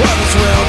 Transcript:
What is real?